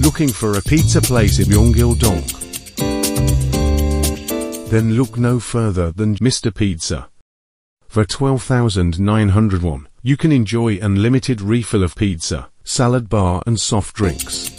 Looking for a pizza place in Myeongil-dong? Then look no further than Mr. Pizza. For 12,901, you can enjoy unlimited refill of pizza, salad bar and soft drinks.